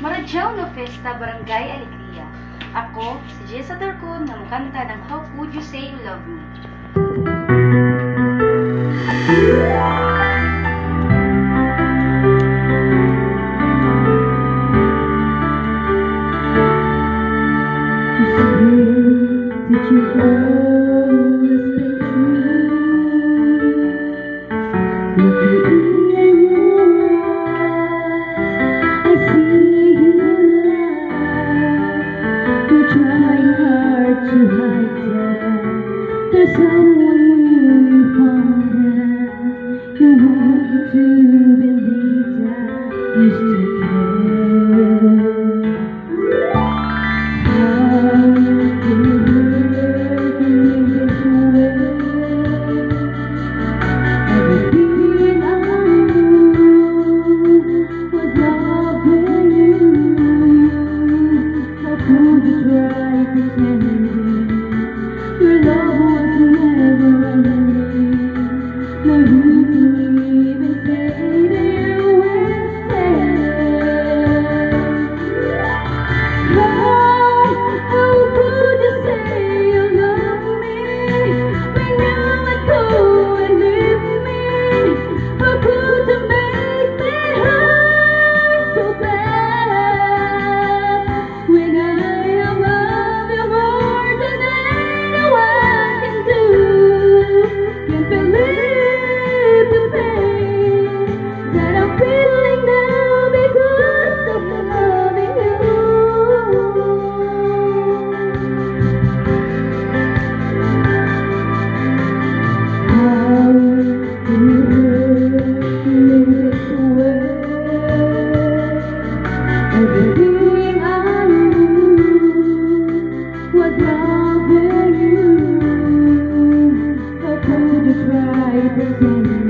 Marajao La Fiesta, Barangay Alegria. Ako, si Jessa Darcon, na ng How Could You Say You Love Me. نشان bright within